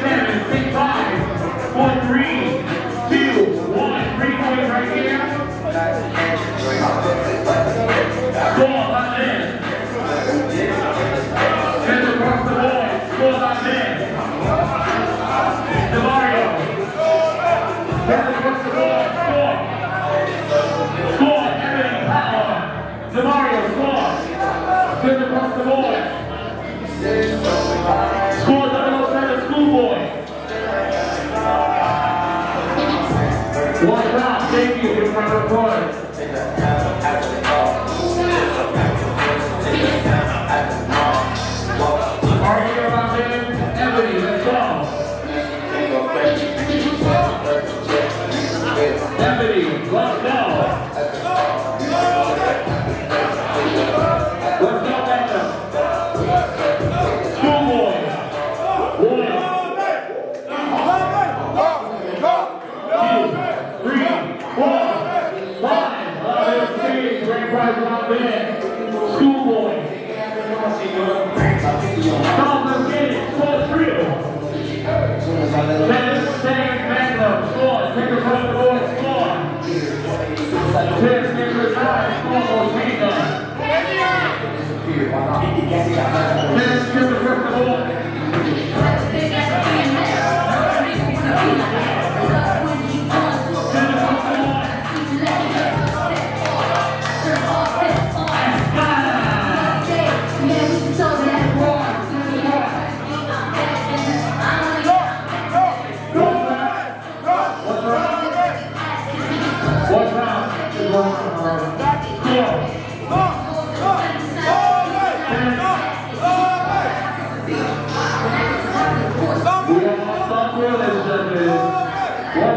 seven, six five, four three, two, one. Three boys right here. Across the board. Demario. Across the board. Score. Score. Demario. Across the board. Score 007 Schoolboy. One round. Thank you for my report. Score three. Dennis Magnum, score. Take from the board, score.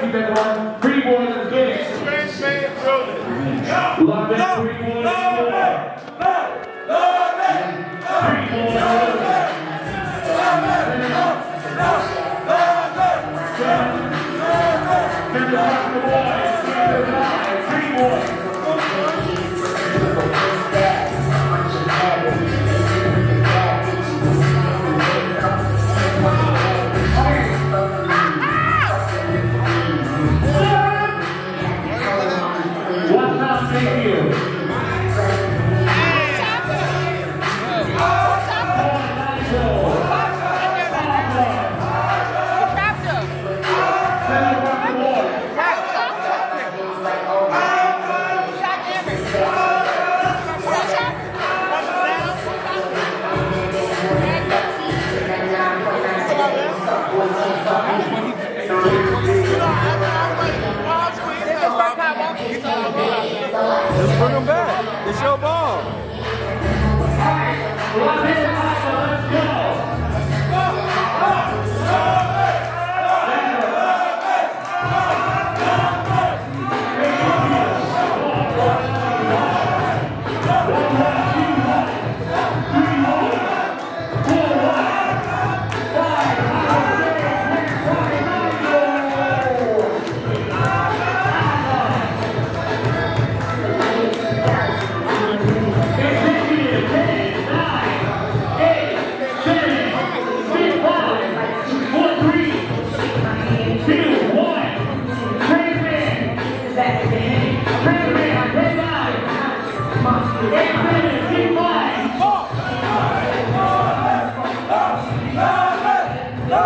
Keep that one. Three boys and Guinness. Love that three boys and more. Three boys.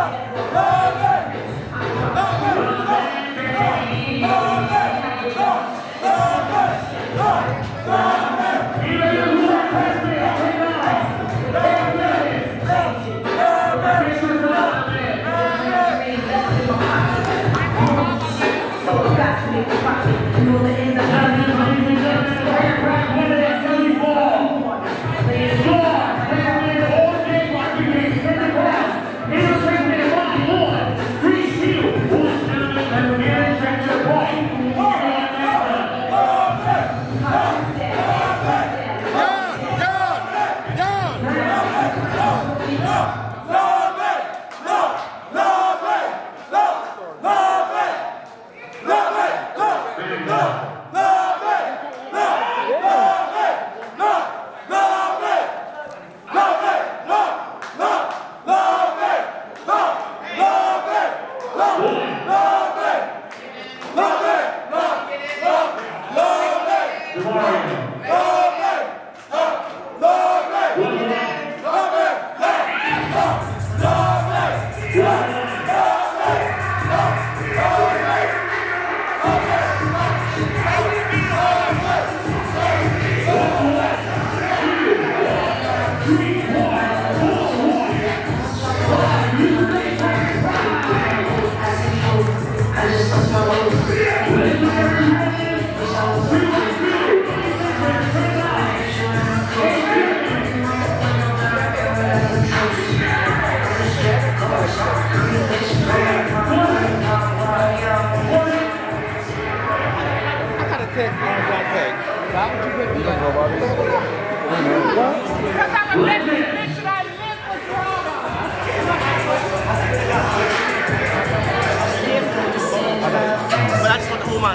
Go!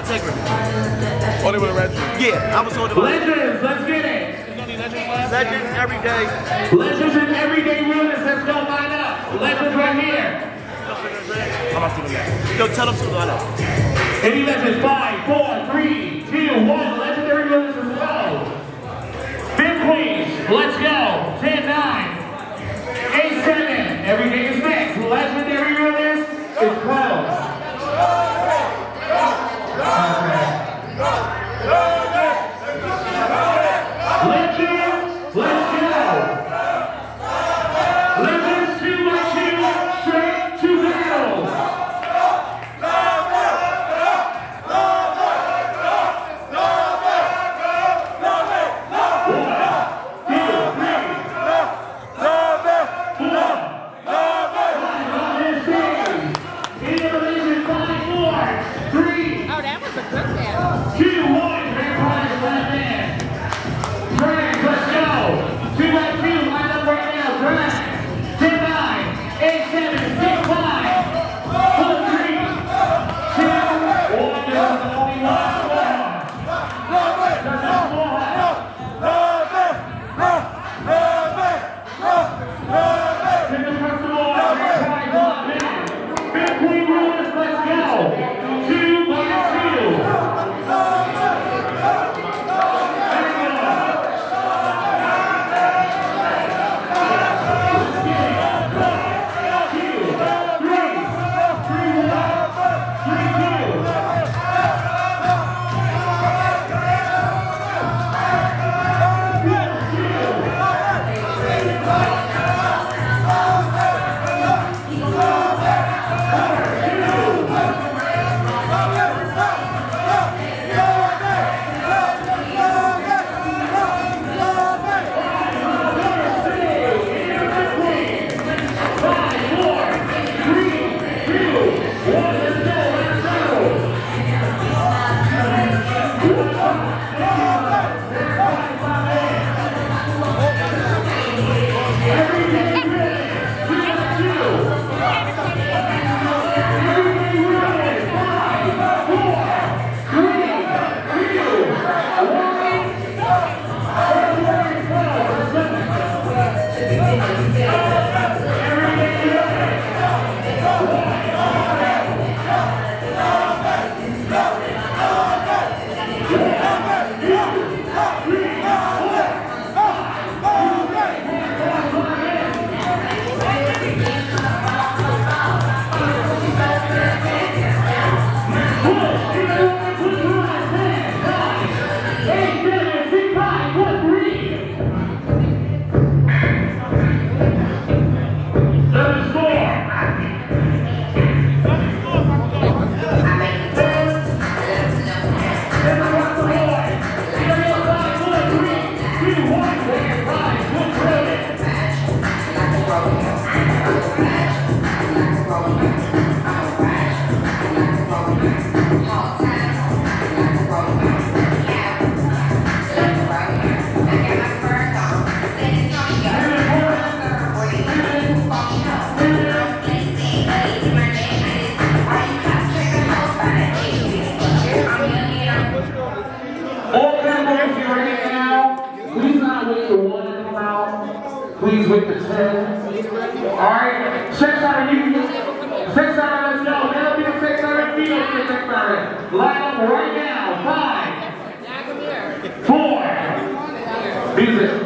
Integrity. Oh, they would have read. Yeah, I was holding my Legends, let's get it. legends every day. Legends and everyday realness, let's go line up. Legends right here. I'm not doing that. Yo, tell them something I know. Any legends, five, four, three, two, Let's go. Please wait for ten. All right, check out you. Six seven, let's go. That'll be the six seven field for six seven. Line up right now. Five, four, music.